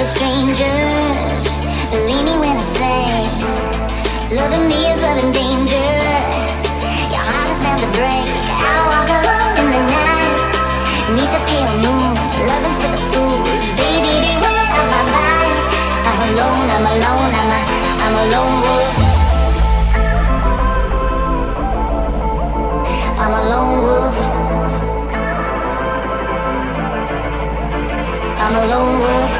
the strangers. Believe me when I say, loving me is loving danger. Your heart is bound to break. I walk alone in the night, neath the pale moon. Loving's for the fools. Baby, beware of my mind. I'm alone. I'm alone. I'm a, I'm a lone wolf. I'm a lone wolf. I'm a lone wolf.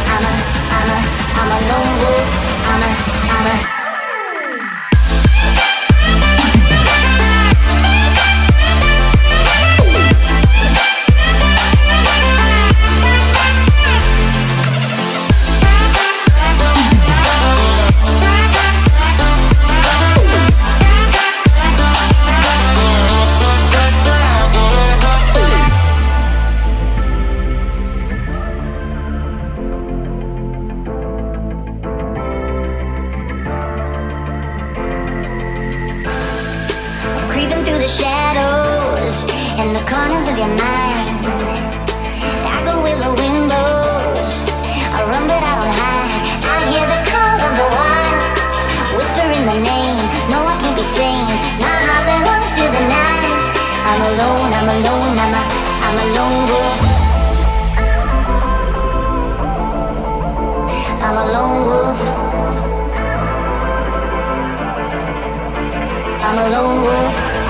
Through the shadows and the corners of your mind. I go with the windows, I run but I don't hide. I hear the call of the wild, whispering the name. No, I can't be tamed. My heart belongs to the night. I'm alone, I'm alone, I'm a, I'm a lone wolf. I'm a lone wolf. I'm a lone wolf.